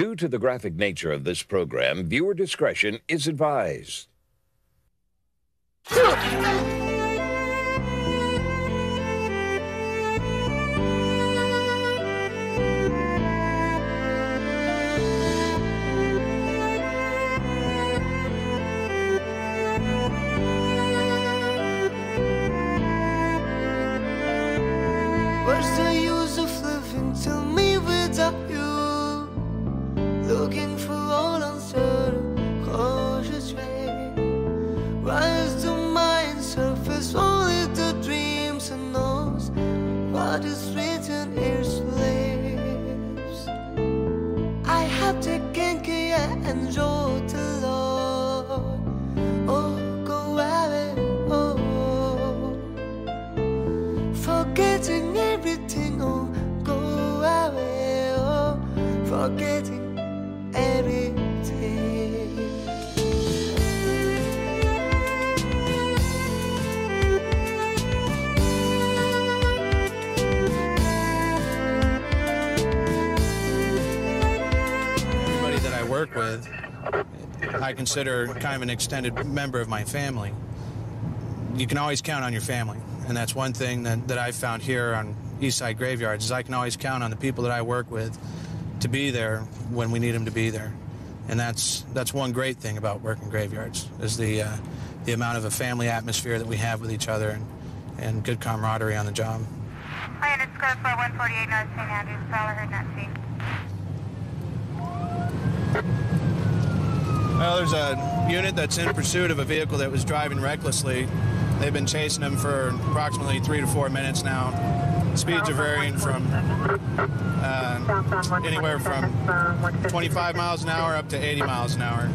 Due to the graphic nature of this program, viewer discretion is advised. What is written in I consider kind of an extended member of my family. You can always count on your family, and that's one thing that, that I've found here on Eastside Graveyards is I can always count on the people that I work with to be there when we need them to be there, and that's that's one great thing about working graveyards is the uh, the amount of a family atmosphere that we have with each other and, and good camaraderie on the job. Hi, it's code 148 North St. Andrews. Heard not seen. Well, there's a unit that's in pursuit of a vehicle that was driving recklessly. They've been chasing him for approximately three to four minutes now. Speeds are varying from uh, anywhere from 25 miles an hour up to 80 miles an hour.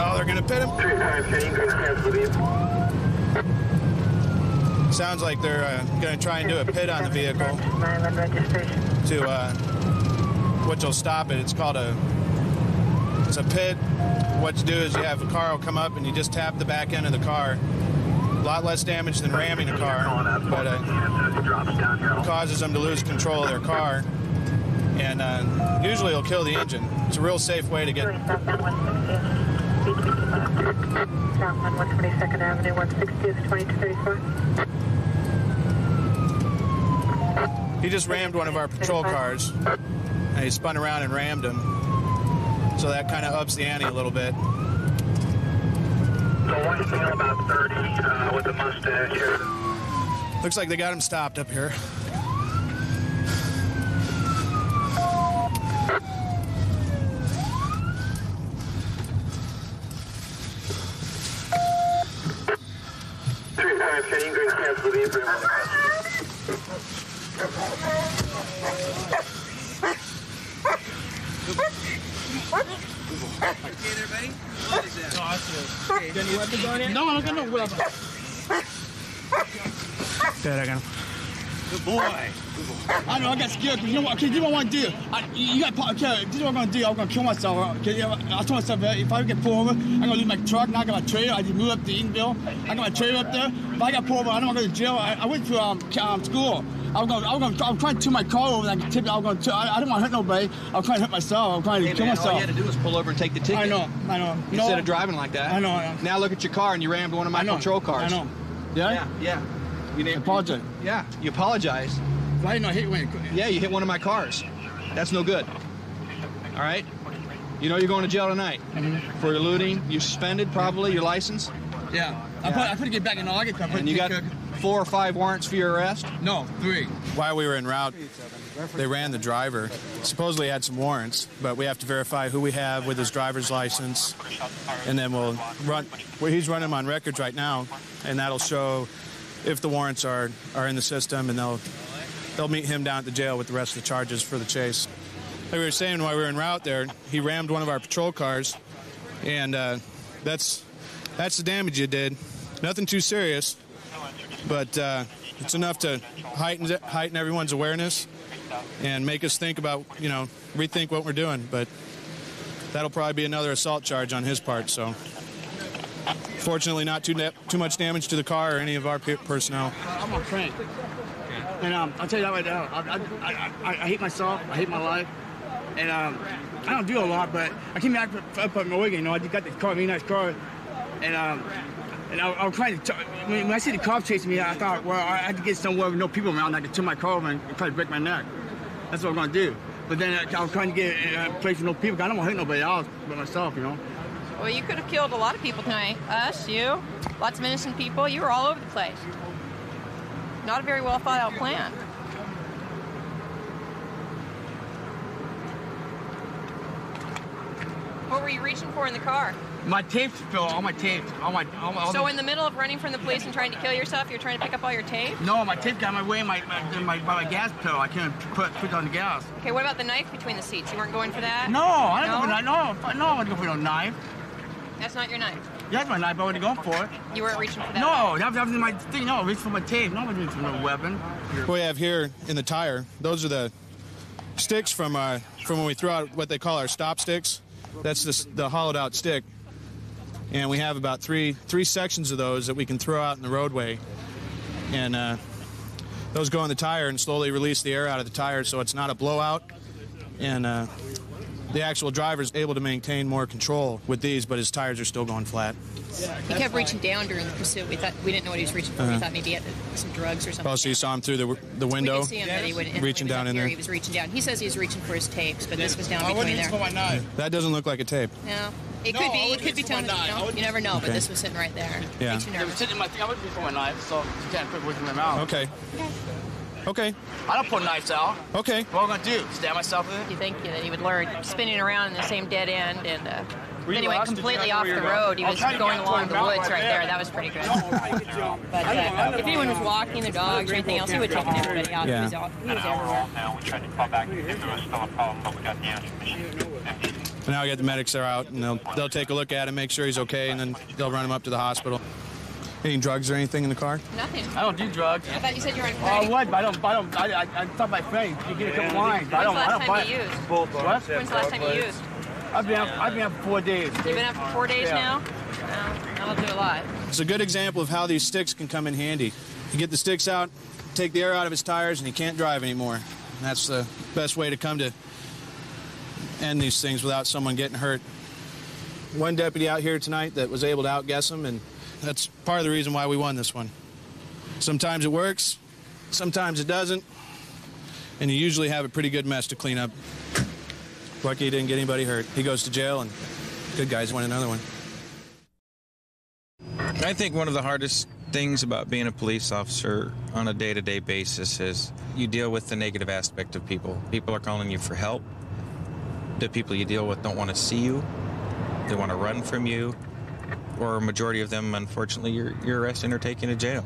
Oh, they're gonna pit him. Sounds like they're uh, gonna try and do a pit on the vehicle to uh, which will stop it. It's called a it's a pit. What you do is you have a car will come up and you just tap the back end of the car. A lot less damage than ramming a car, but uh, causes them to lose control of their car, and uh, usually it'll kill the engine. It's a real safe way to get. Southbound 122nd Avenue, 160 is 2234. He just rammed one of our patrol cars, and he spun around and rammed him. So that kind of ups the ante a little bit. So one about 30 uh, with here. Looks like they got him stopped up here. Three times, can you green cancel the approval? No, I don't got no weapon. Good, I got him. Good boy. I know, I got scared because you know what? Okay, this is what I want to do. I, you got, okay, this is what I'm going to do. I'm going to kill myself. Okay, I told myself uh, if I get pulled over, I'm going to leave my truck. Now I got my trailer. I just moved up to Eatonville. I got my trailer up there. If I got pulled over, I don't want to go to jail. I, I went to um, um, school. I was going, I was going, I'm trying to turn my car over. And I can tip it. I was going to, I, I didn't want to hurt nobody. I was trying to hurt myself. I was trying to Hey, kill man, all myself. you had to do was pull over and take the ticket. I know, I know. No, Instead of driving like that. I know, I know. Now look at your car and you rammed one of my I know. patrol cars. I know. Yeah? Yeah, yeah. You I named, apologize. Yeah, you apologize. I didn't know hit when Yeah, you hit one of my cars. That's no good. All right? You know you're going to jail tonight Mm-hmm. for eluding. You're suspended, probably, your license. Yeah. I put, I put to get back in August. I put And you got four or five warrants for your arrest. No, three. While we were en route, they ran the driver. Supposedly had some warrants, but we have to verify who we have with his driver's license, and then we'll run. Well, he's running them on records right now, and that'll show if the warrants are are in the system, and they'll they'll meet him down at the jail with the rest of the charges for the chase. Like we were saying while we were en route there, he rammed one of our patrol cars, and uh, that's that's the damage you did. Nothing too serious, but uh, it's enough to heighten heighten everyone's awareness and make us think about you know rethink what we're doing. But that'll probably be another assault charge on his part. So fortunately, not too too much damage to the car or any of our pe- personnel. I'm on train. And um, I'll tell you that right now. I, I, I, I, hate myself. I hate my life. And um, I don't do a lot, but I came back up, in Oregon. You know, I just got this car, really nice car. And um, and I, I was trying to. When I see the cops chasing me, I thought, well, I had to get somewhere with no people around. I could turn my car over and try to break my neck. That's what I'm gonna do. But then I, I was trying to get a place with no people. I don't want to hurt nobody else but myself, you know. Well, you could have killed a lot of people tonight. Us, you, lots of innocent people. You were all over the place. Not a very well thought out plan. What were you reaching for in the car? My tapes, Phil. All my tapes. All my. All my all So the- in the middle of running from the police and trying to kill yourself, you're trying to pick up all your tape? No, my tape got in my way. My my, my, by my gas pedal. I couldn't put put on the gas. Okay, what about the knife between the seats? You weren't going for that? No, I didn't No? go for. No, no, I wouldn't go for no knife. That's not your knife. Yeah, that's my knife. I wasn't going for it. You weren't reaching for that. No, that was, that was my thing. No, reach for my tape. No, I wasn't reaching for no weapon. What we have here in the tire, those are the sticks from uh, from when we throw out what they call our stop sticks. That's the, the hollowed out stick. And we have about three three sections of those that we can throw out in the roadway. And uh, those go in the tire and slowly release the air out of the tire so it's not a blowout. And uh, the actual driver is able to maintain more control with these, but his tires are still going flat. He kept reaching down during the pursuit. We thought we didn't know what he was reaching for. We Uh-huh. thought maybe he had some drugs or something. Oh, so you saw him through the, the window? We could see him that he would reaching he down in here, there. He was reaching down. He says he was reaching for his tapes, but this was down I wasn't between reaching for there. my knife. That doesn't look like a tape. No, it No, could be. It could be reach for my telling. knife. I You, know, you never know, but this was sitting right there. Yeah. Makes It was sitting in my thing. I wasn't reaching for my knife, so you can't put words in my mouth. Okay. Okay. I don't put knives out. Okay. What am I gonna do? Stab myself with it? You think that he would learn spinning around in the same dead end, and uh, Were then he went lost? Did you completely off the you going? road. He was was trying to going along the the woods right right there. there. That was pretty good. But uh, if anyone was walking their dogs or anything else, he would have taken everybody out. He was, Yeah. all, he was everywhere. Now we tried to call back if there was still a problem, but we got the answer. So now we got the medics are out, and they'll they'll take a look at him, make sure he's okay, and then they'll run him up to the hospital. Any drugs or anything in the car? Nothing. I don't do drugs. I thought you said you were on Oh, uh, I credit. but I don't. I don't. I, I, I thought my friend you get a couple lines. But I don't. I last don't time buy you it. used? What? When's the last time you used? I've been. Up, I've been up for four days. You've been up for four days Yeah. now? No, that'll do a lot. It's a good example of how these sticks can come in handy. You get the sticks out, take the air out of his tires, and he can't drive anymore. And that's the best way to come to end these things without someone getting hurt. One deputy out here tonight that was able to outguess him, and that's part of the reason why we won this one. Sometimes it works, sometimes it doesn't, and you usually have a pretty good mess to clean up. Lucky he didn't get anybody hurt. He goes to jail, and good guys win another one. I think one of the hardest things about being a police officer on a day to day basis is you deal with the negative aspect of people. People are calling you for help. The people you deal with don't want to see you, they want to run from you, or a majority of them, unfortunately, you're, you're arrested or taken to jail.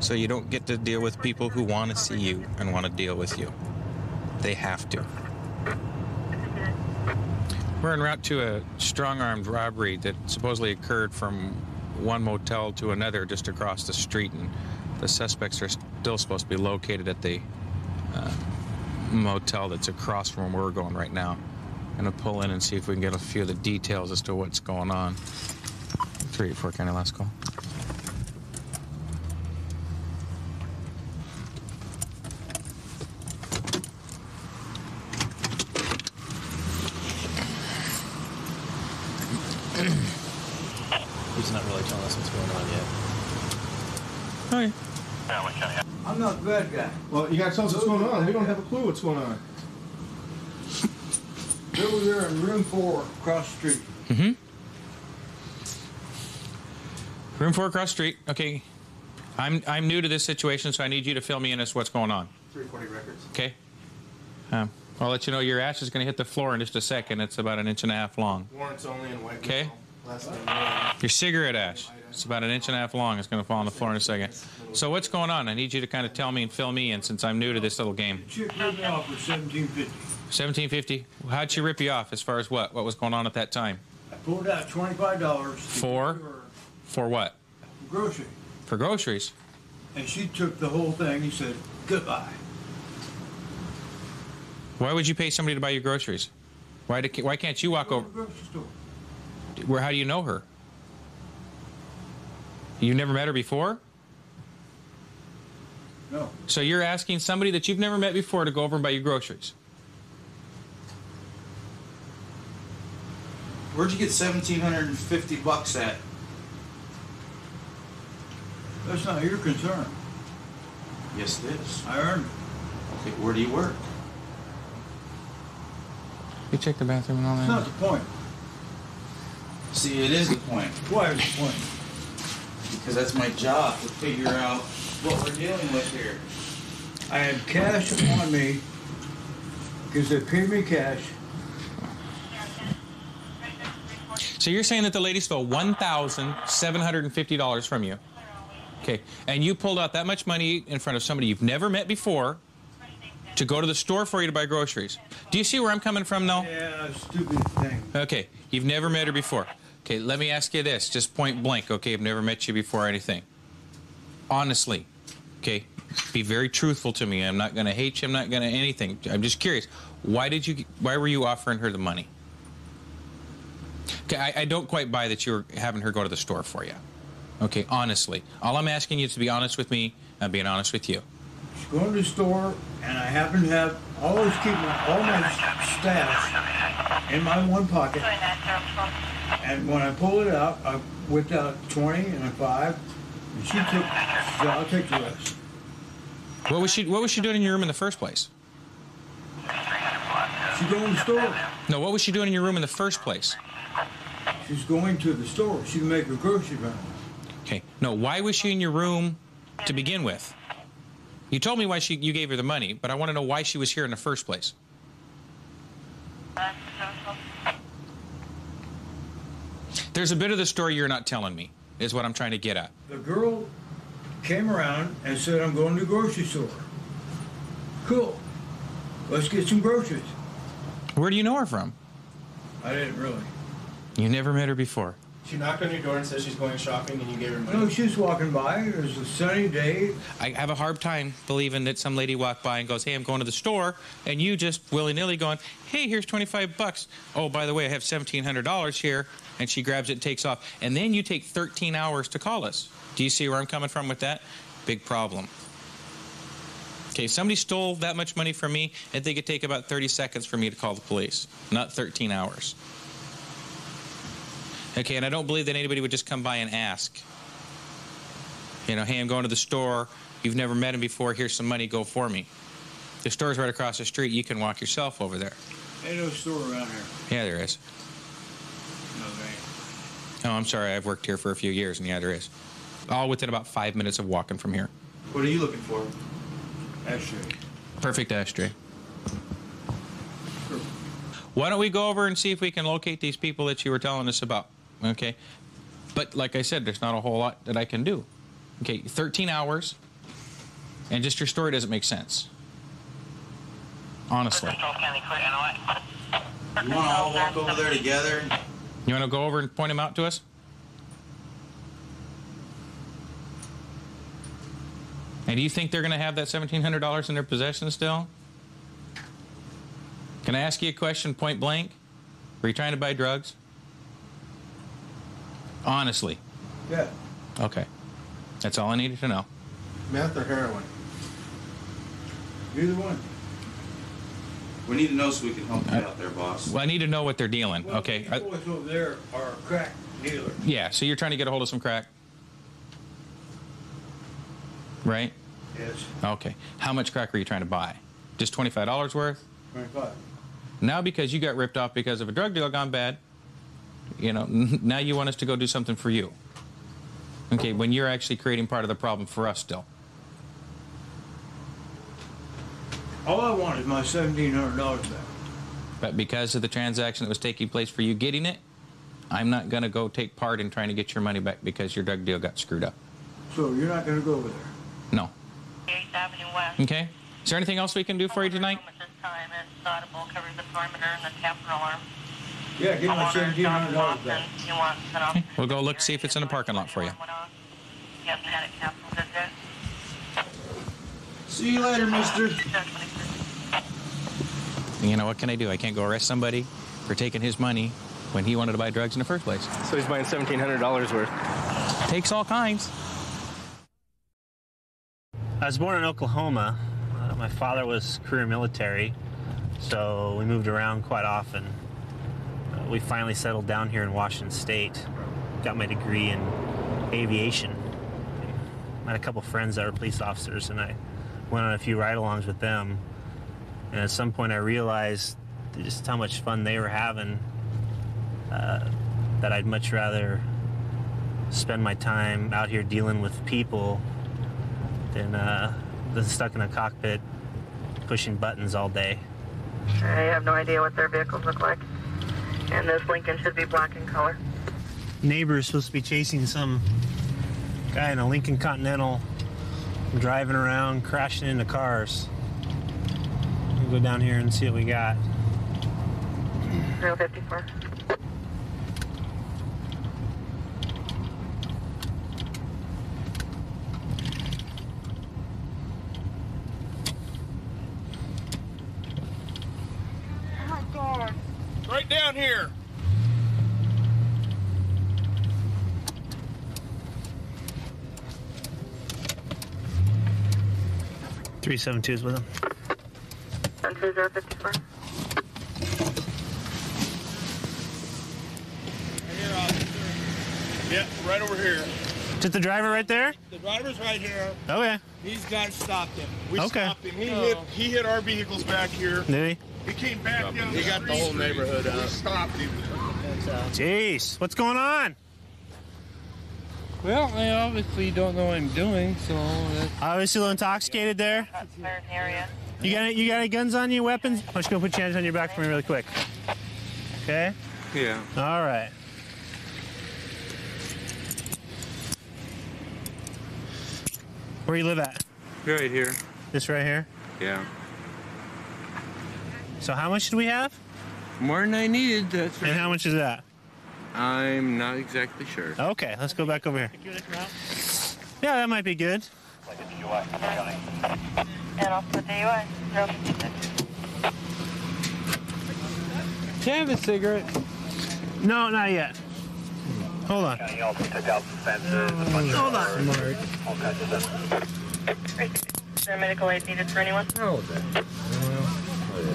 So you don't get to deal with people who want to see you and want to deal with you. They have to. We're en route to a strong armed robbery that supposedly occurred from one motel to another just across the street, and the suspects are still supposed to be located at the uh, motel that's across from where we're going right now. I'm Gonna pull in and see if we can get a few of the details as to what's going on. 384 County last call. He's not really telling us what's going on yet. Okay. I'm not the bad guy. Well, you gotta tell us what's going on. We don't have a clue what's going on. They were there in room four, across the street. Mm-hmm. Room four across street. Okay. I'm I'm new to this situation, so I need you to fill me in as to what's going on. 340 records. Okay. Um, I'll let you know your ash is going to hit the floor in just a second. It's about an inch and a half long. Warrants only in white. Okay. Whale. Last name Whale. Your cigarette ash. It's about an inch and a half long. It's going to fall on the floor in a second. So what's going on? I need you to kind of tell me and fill me in since I'm new to this little game. Chick ripped me off for 1750. 1750. How'd she rip you off? As far as what? What was going on at that time? I pulled out $25 For? For what? for grocery. For groceries. And she took the whole thing and said, goodbye. Why would you pay somebody to buy your groceries? Why, do, why can't you walk Go to over? the grocery store. Where? How do you know her? You never met her before? No. So you're asking somebody that you've never met before to go over and buy your groceries. Where'd you get seventeen hundred and fifty bucks at? That's not your concern. Yes, it is. I earned it. Okay, where do you work? You check the bathroom and all It's not the point. See, it is the point. Why is the point? Because that's my job to figure out what we're dealing with here. I have cash on me because they pay me cash. So you're saying that the lady stole one thousand seven hundred and fifty dollars from you. Okay, and you pulled out that much money in front of somebody you've never met before to go to the store for you to buy groceries. Do you see where I'm coming from though? Yeah, stupid thing. Okay, you've never met her before. Okay, let me ask you this, just point blank. Okay, I've never met you before or anything. Honestly, okay, be very truthful to me. I'm not going to hate you. I'm not going to anything. I'm just curious. Why did you? Why were you offering her the money? Okay, I, I don't quite buy that you were having her go to the store for you. Okay, honestly, all I'm asking you is to be honest with me. I'm being honest with you. She's going to the store, and I happen to have always keep my, all my stash in my one pocket. And when I pull it out, I whipped out 20 and a 5, and she took, I'll take the rest. What was she? What was she doing in your room in the first place? She's going to the store. No, what was she doing in your room in the first place? She's going to the store. She can make her grocery run. Okay. No, why was she in your room to begin with? You told me why she you gave her the money, but I want to know why she was here in the first place. There's a bit of the story you're not telling me, is what I'm trying to get at. The girl came around and said, I'm going to the grocery store. Cool. Let's get some groceries. Where do you know her from? I didn't really. You never met her before. She knocked on your door and said she's going shopping, and you gave her money. No, she was walking by. It was a sunny day. I have a hard time believing that some lady walked by and goes, "Hey, I'm going to the store," and you just willy-nilly going, "Hey, here's 25 bucks. Oh, by the way, I have $1,700 here," and she grabs it and takes off. And then you take 13 hours to call us. Do you see where I'm coming from with that? Big problem. Okay, somebody stole that much money from me, and they could take about 30 seconds for me to call the police, not 13 hours. Okay, and I don't believe that anybody would just come by and ask. You know, hey, I'm going to the store. You've never met him before. Here's some money. Go for me. The store's right across the street. You can walk yourself over there. Ain't no store around here. Yeah, there is. No, there. Oh, I'm sorry. I've worked here for a few years, and yeah, there is. All within about five minutes of walking from here. What are you looking for? Ashtray. Perfect ashtray. Why don't we go over and see if we can locate these people that you were telling us about? Okay. But like I said, there's not a whole lot that I can do. Okay, 13 hours, and just your story doesn't make sense. Honestly. You want to all walk over there together? You want to go over and point them out to us? And do you think they're going to have that $1,700 in their possession still? Can I ask you a question point blank? Were you trying to buy drugs? Honestly. Yeah. Okay. That's all I needed to know. Meth or heroin? Either one. We need to know so we can help you uh, out there, boss. Well, I need to know what they're dealing. Well, Okay. The boys over there are crack dealers. yeah, so you're trying to get a hold of some crack? Right? Yes. Okay. How much crack are you trying to buy? Just $25 worth? 25. Now, because you got ripped off because of a drug deal gone bad, you know, now you want us to go do something for you. Okay, when you're actually creating part of the problem for us still. All I want is my $1,700 back. But because of the transaction that was taking place for you getting it, I'm not going to go take part in trying to get your money back because your drug deal got screwed up. So you're not going to go over there? No. 8th Avenue West. Okay? Is there anything else we can do for you tonight? At this time, it's audible, covers the perimeter and the capital alarm. Yeah, get my Homeowner, $1,700 Jonathan back. Lawson, You Okay, we'll go look, see if it's in the parking lot for you. He hasn't had a capital visit. See you later, mister. You know, what can I do? I can't go arrest somebody for taking his money when he wanted to buy drugs in the first place. So he's buying $1,700 worth. Takes all kinds. I was born in Oklahoma. Uh, my father was career military, so we moved around quite often. We finally settled down here in Washington State. Got my degree in aviation. I had a couple friends that were police officers, and I went on a few ride-alongs with them. And at some point, I realized just how much fun they were having. Uh, that I'd much rather spend my time out here dealing with people than, uh, than stuck in a cockpit pushing buttons all day. I have no idea what their vehicles look like. And this Lincoln should be black in color. Neighbor is supposed to be chasing some guy in a Lincoln Continental driving around, crashing into cars. We'll go down here and see what we got. 054. Three seven two is with him. 12054. Yeah, right over here. Is it the driver right there? The driver's right here. Okay. These guys stopped him. We Okay. stopped him. He hit he hit our vehicles back here. Did He came back down. He got the whole neighborhood We out. stopped him. Jeez, what's going on? Well, I obviously don't know what I'm doing, so that's Obviously a little intoxicated there. area. You got any, you got any guns on you, weapons? Why don't you go put your hands on your back for me really quick? Okay. yeah. All right. Where you live at? Right here. This right here. Yeah. So how much do we have? More than I needed, that's right. And how much is that? I'm not exactly sure. Okay, let's go back over here. Yeah, that might be good. And also DUI. 056. Can I have a cigarette? No, not yet. Hold on. Hold on. Is there medical aid needed for anyone? Oh,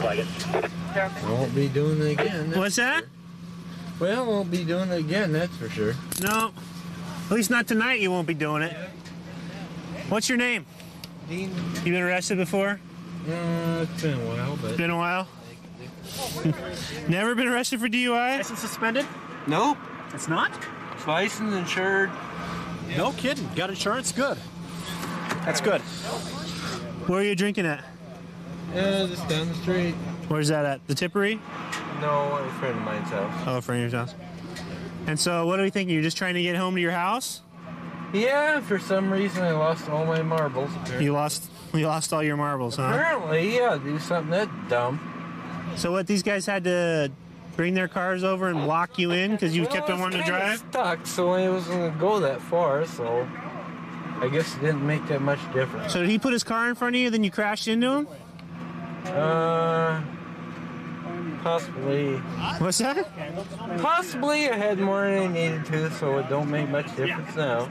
I won't be doing it again. What's that? For sure. Well, I won't be doing it again, that's for sure. No. At least not tonight you won't be doing it. What's your name? Dean? You been arrested before? Uh, it's been a while, but. Been a while? Never been arrested for DUI? License suspended? Nope. It's not? License licensed, insured. No kidding. Got insurance? Good. That's good. Where are you drinking at? Yeah, just down the street. Where's that at? The Tippery? No, a friend of mine's house. Oh, a friend of your house. And so, what are we thinking? You're just trying to get home to your house? Yeah, for some reason I lost all my marbles. You lost, you lost all your marbles, huh? Apparently, yeah, do something that dumb. So, what? These guys had to bring their cars over and lock you in because you kept on wanting to drive? Stuck, so I wasn't gonna go that far. So I guess it didn't make that much difference. So, did he put his car in front of you, then you crashed into him? Uh, possibly. What's that? Possibly I had more than I needed to, so it don't make much difference now.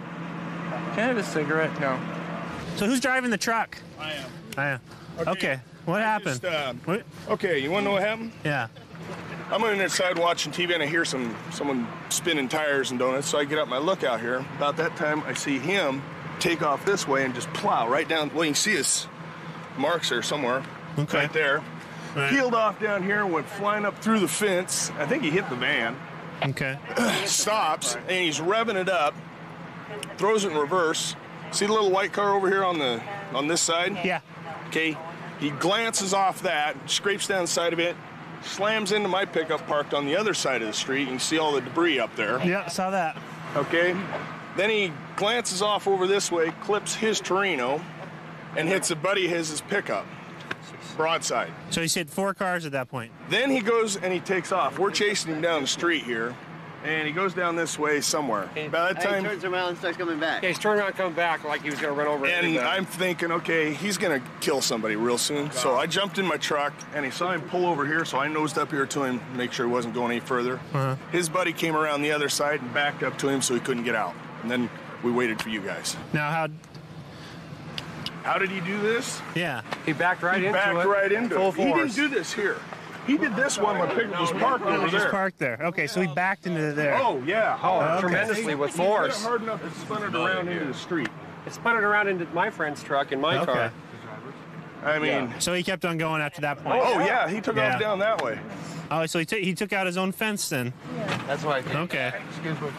Can I have a cigarette? No. So, who's driving the truck? I am. I am. Okay. What happened? Just, uh, What? okay, you want to know what happened? Yeah. I'm on the side watching TV and I hear some someone spinning tires and donuts. So I get up my I look out here. About that time, I see him take off this way and just plow right down. Well, you can see his marks there somewhere, Okay. right there. Right. Peeled off down here, went flying up through the fence. I think he hit the van. Okay. Stops and he's revving it up. Throws it in reverse. See the little white car over here on the on this side? Yeah. Okay. He glances off that, scrapes down the side of it, slams into my pickup parked on the other side of the street. You can see all the debris up there. Yeah, saw that. Okay. Then he glances off over this way, clips his Torino, and hits a buddy of his his pickup. Broadside. So, he's hit four cars at that point. Then he goes and he takes off. We're chasing him down the street here. And he goes down this way somewhere. By that time, he turns around and starts coming back. Yeah, he's turning around, coming back like he was going to run over. And everybody. I'm thinking, okay, he's gonna kill somebody real soon. So I jumped in my truck and he saw him pull over here, so I nosed up here to him, make sure he wasn't going any further. Uh-huh. His buddy came around the other side and backed up to him so he couldn't get out. And then we waited for you guys. Now, how How did he do this? Yeah. He backed right he into backed it. right into full it. He didn't do this here. He did this one when pickup was parked over He just there. parked there. Okay, so he backed into there. Oh yeah. Oh, oh Okay. tremendously with He hit it force. hard enough to spun it around into the street. It spun it around into my friend's truck in my Okay. car. I mean, So he kept on going after that point. oh yeah, he took Yeah. off down that way. Oh, so he, took he took out his own fence then. Yeah. That's why I think. Okay.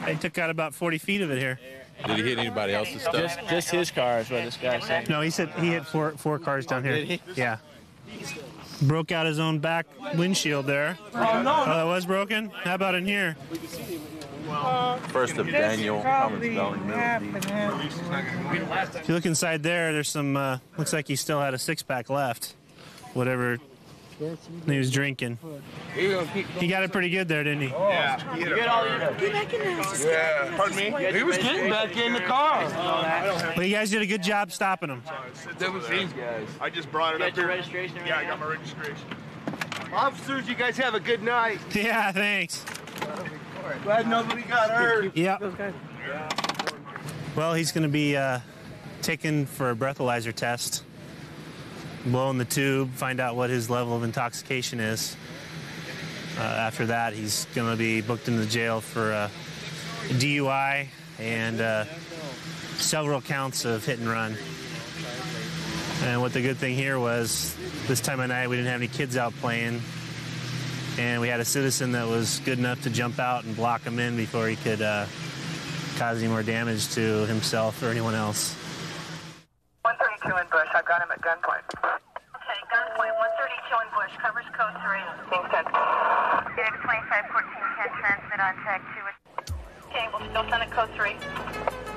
He took out about 40 feet of it here. Did he hit anybody else's stuff? Just, just his car is what this guy said. No, he said he hit four four cars down here. Did he? Yeah. Broke out his own back windshield there. Oh, no, that was broken? How about in here? First of Daniel Cummins Spelling Middle If you look inside there, there's some, uh, looks like he still had a six pack left. Whatever he was drinking. He got it pretty good there, didn't he? Yeah. He back in hard. Yeah. Pardon me. He was getting back in the car. Well, you guys did a good job stopping him. That was these guys. I just brought it You up got your here. registration Yeah, I got my registration. Officers, you guys have a good night. Yeah, thanks. Glad nobody got hurt. Yep. Well, he's going to be uh, taken for a breathalyzer test, blow in the tube, find out what his level of intoxication is. Uh, after that, he's going to be booked into jail for uh, DUI and uh, several counts of hit and run. And what the good thing here was, this time of night we didn't have any kids out playing, and we had a citizen that was good enough to jump out and block him in before he could uh, cause any more damage to himself or anyone else. 132 in Bush. I've got him at gunpoint. Okay, gunpoint 132 in Bush, covers code 3. King's 10. Phoenix 2514 can transmit on tag 2. Okay, we'll still send it code 3.